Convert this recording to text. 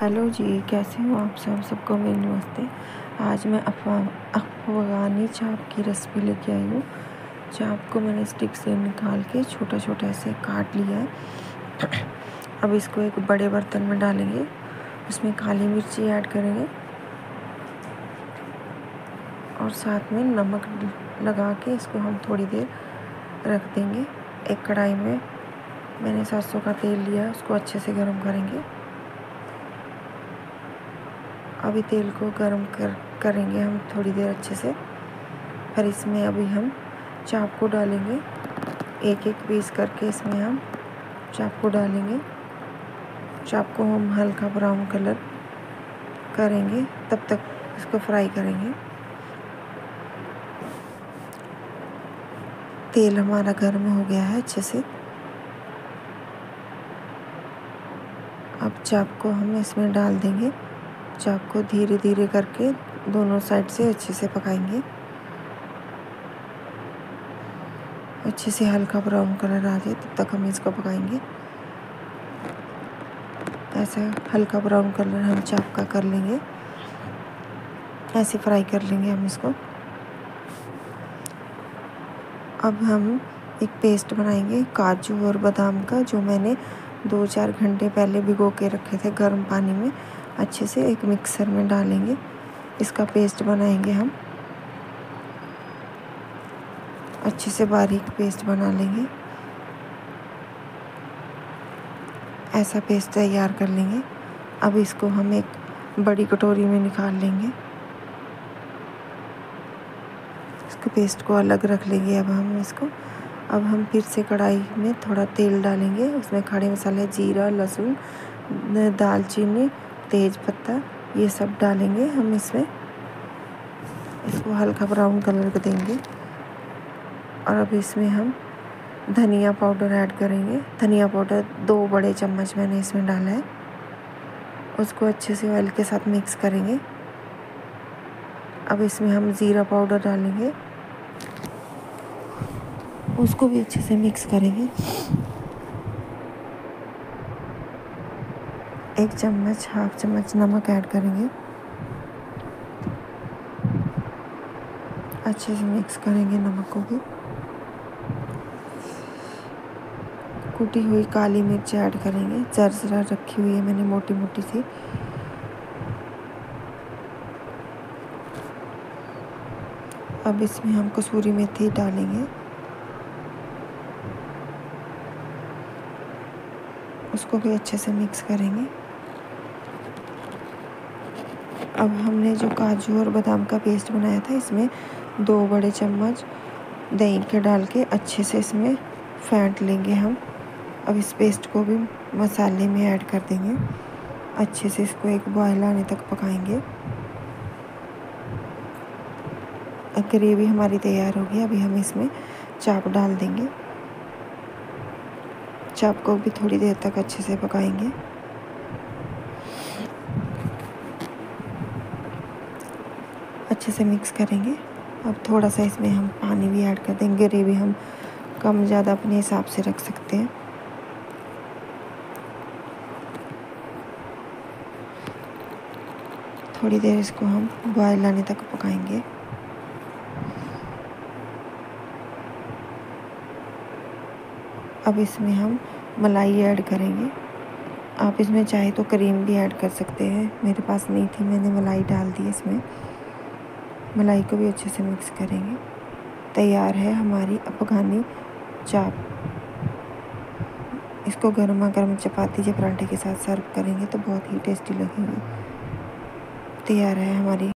Hello जी, कैसे हो आप सब? सबको मेरी नमस्ते। आज मैं अफगानी चाप की रेसिपी लेके आई हूँ। चाप को मैंने स्टिक से निकाल के छोटा छोटा ऐसे काट लिया है। अब इसको एक बड़े बर्तन में डालेंगे। उसमें काली मिर्ची ऐड करेंगे। और साथ में नमक लगा के इसको हम थोड़ी देर रख देंगे। एक कढ़ाई में मैंने सरसों का तेल लिया, उसको अच्छे से गर्म करेंगे। अभी तेल को गर्म कर, करेंगे हम थोड़ी देर अच्छे से। फिर इसमें अभी हम चाप को डालेंगे। एक एक पीस करके इसमें हम चाप को डालेंगे। चाप को हम हल्का ब्राउन कलर करेंगे, तब तक इसको फ्राई करेंगे। तेल हमारा गर्म हो गया है अच्छे से। अब चाप को हम इसमें डाल देंगे। चाप को धीरे धीरे करके दोनों साइड से अच्छे से पकाएँगे। अच्छे से हल्का ब्राउन कलर आ जाए तब तक हम इसको पकाएँगे। ऐसा हल्का ब्राउन कलर हम चाप का कर लेंगे। ऐसे फ्राई कर लेंगे हम इसको। अब हम एक पेस्ट बनाएँगे काजू और बादाम का जो मैंने दो चार घंटे पहले भिगो के रखे थे गर्म पानी में। अच्छे से एक मिक्सर में डालेंगे। इसका पेस्ट बनाएँगे हम। अच्छे से बारीक पेस्ट बना लेंगे। ऐसा पेस्ट तैयार कर लेंगे। अब इसको हम एक बड़ी कटोरी में निकाल लेंगे। इसको पेस्ट को अलग रख लेंगे अब हम इसको। अब हम फिर से कढ़ाई में थोड़ा तेल डालेंगे। उसमें खड़े मसाले, जीरा, लहसुन, दालचीनी तेज पत्ता, ये सब डालेंगे हम इसमें। इसको हल्का ब्राउन कलर का देंगे। और अब इसमें हम धनिया पाउडर ऐड करेंगे। धनिया पाउडर दो बड़े चम्मच मैंने इसमें डाला है। उसको अच्छे से ऑयल के साथ मिक्स करेंगे। अब इसमें हम ज़ीरा पाउडर डालेंगे। उसको भी अच्छे से मिक्स करेंगे। एक चम्मच हाफ़ चम्मच नमक ऐड करेंगे। अच्छे से मिक्स करेंगे नमक को भी। कुटी हुई काली मिर्च ऐड करेंगे। जरजरा रखी हुई है मैंने मोटी मोटी सी। अब इसमें हम कसूरी मेथी डालेंगे। उसको भी अच्छे से मिक्स करेंगे। अब हमने जो काजू और बादाम का पेस्ट बनाया था, इसमें दो बड़े चम्मच दही के डाल के अच्छे से इसमें फेंट लेंगे हम। अब इस पेस्ट को भी मसाले में ऐड कर देंगे। अच्छे से इसको एक बॉयल आने तक पकाएँगे। ग्रेवी हमारी तैयार होगी अभी हम इसमें चाप डाल देंगे। चाप को भी थोड़ी देर तक अच्छे से पकाएँगे। अच्छे से मिक्स करेंगे। अब थोड़ा सा इसमें हम पानी भी ऐड कर देंगे। ग्रेवी हम कम ज़्यादा अपने हिसाब से रख सकते हैं। थोड़ी देर इसको हम बॉयल आने तक पकाएँगे। अब इसमें हम मलाई ऐड करेंगे। आप इसमें चाहे तो क्रीम भी ऐड कर सकते हैं। मेरे पास नहीं थी, मैंने मलाई डाल दी इसमें। मलाई को भी अच्छे से मिक्स करेंगे। तैयार है हमारी अफगानी चाप। इसको गर्मा गर्म चपाती या पराठे के साथ सर्व करेंगे तो बहुत ही टेस्टी लगेगी। तैयार है हमारी